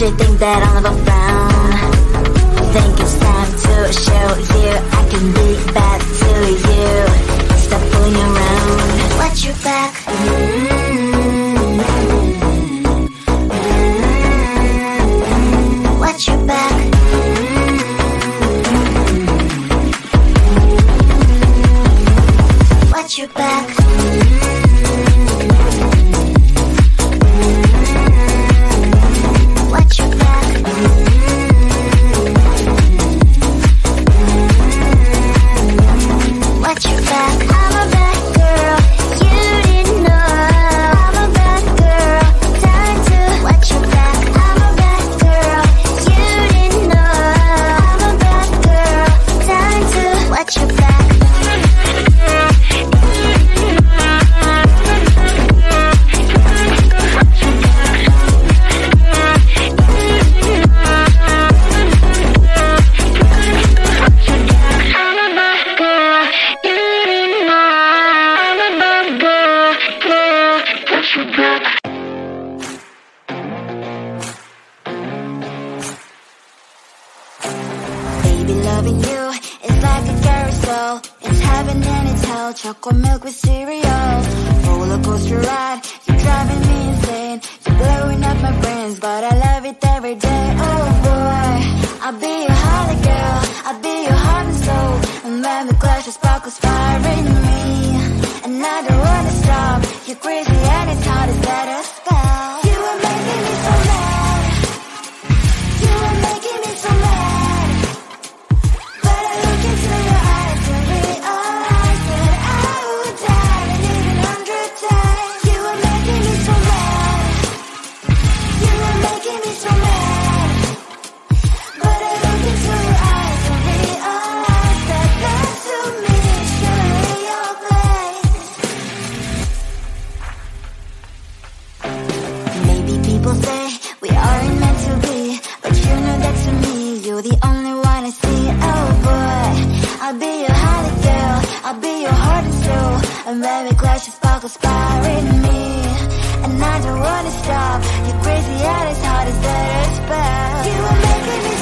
You think that I'm never ground? I think it's time to show you I can be bad to you Stop fooling around Watch your back. Watch your back Watch your back your ride. You're driving me insane. You're blowing up my brains But I love it every day. Oh. too And maybe glass just fire in me. And I don't wanna stop. You're crazy and it's hard as there is You are making me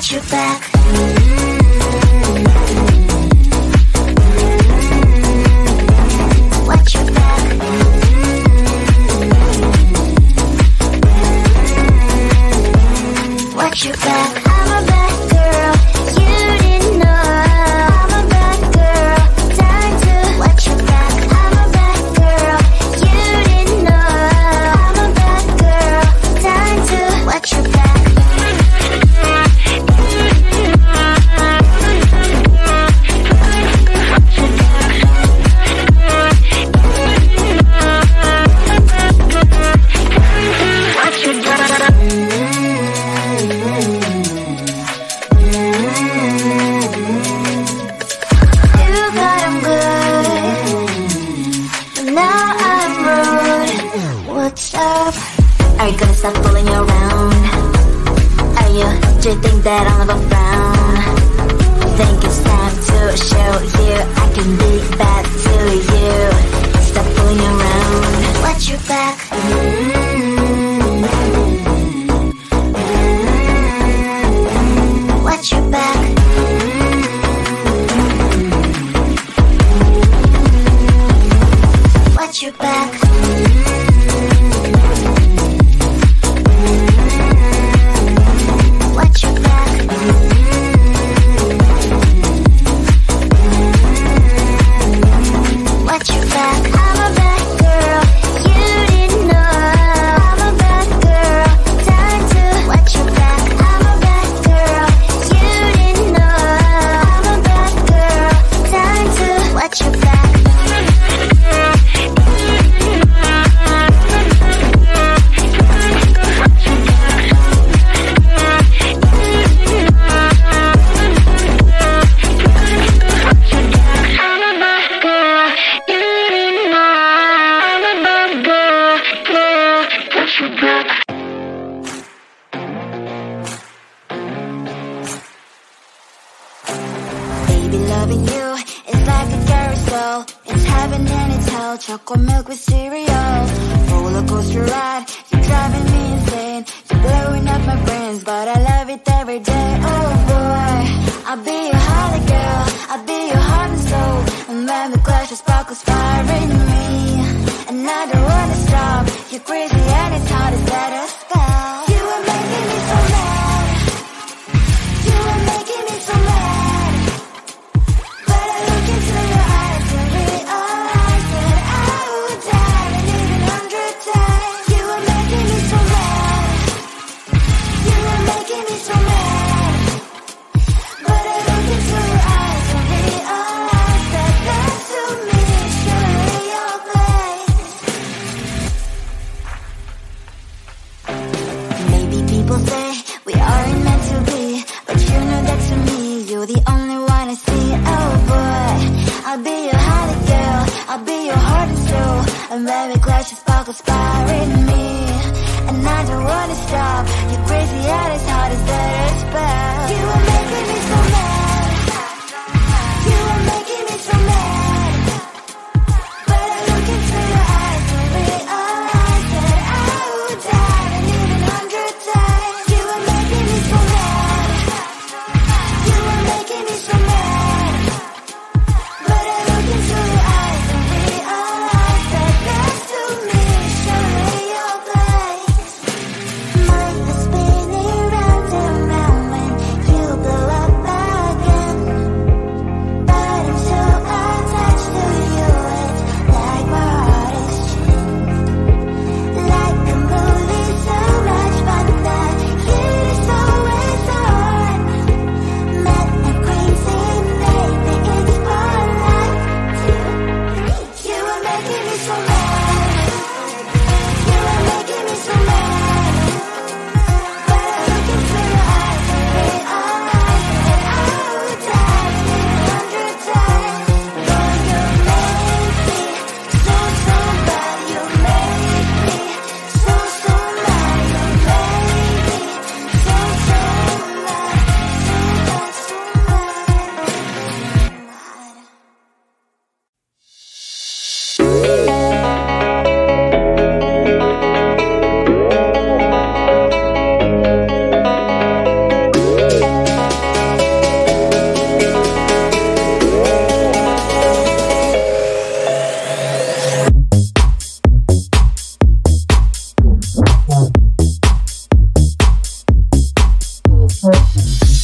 Watch your back fooling around? Are you think that I'll never frown? I think it's time to show you I can be bad to you. Stop fooling around. Watch your back. Watch your back. Watch your back milk with cereal. Roller coaster ride. You're driving me insane. You're blowing up my brains, but I love it every day. Oh boy, I'll be your holly girl. I'll be your heart and soul. And when we clash, sparkles fire in me. And I don't wanna stop. You're crazy and it's hard and when we clash, the sparkles fire in me, and I don't wanna stop. You're crazy it's hard as that spell. You are Thank.